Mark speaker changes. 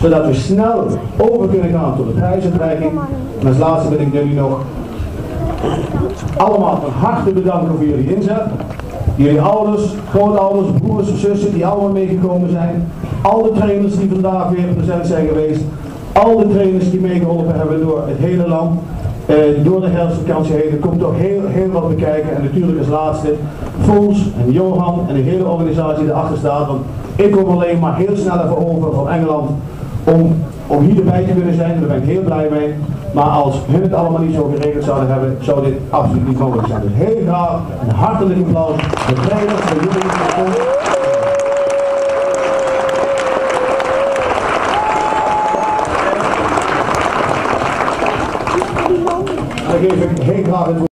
Speaker 1: zodat we snel over kunnen gaan tot de prijsuitreiking. En als laatste wil ik jullie nog allemaal van harte bedanken voor jullie inzet. Jullie ouders, grootouders, broers, zussen die allemaal meegekomen zijn. Al de trainers die vandaag weer present zijn geweest. Al de trainers die meegeholpen hebben door het hele land. Eh, door de herfstvakantie heen. Komt toch heel, heel wat bekijken. En natuurlijk als laatste Fons en Johan en de hele organisatie die erachter staat. Want ik kom alleen maar heel snel even over van Engeland om, om hier erbij te kunnen zijn. Daar ben ik heel blij mee. Maar als hun het allemaal niet zo geregeld zouden hebben, zou dit absoluut niet mogelijk zijn. Dus heel graag een hartelijk applaus de trainers, voor jullie. I gave Hancock